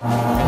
Ah.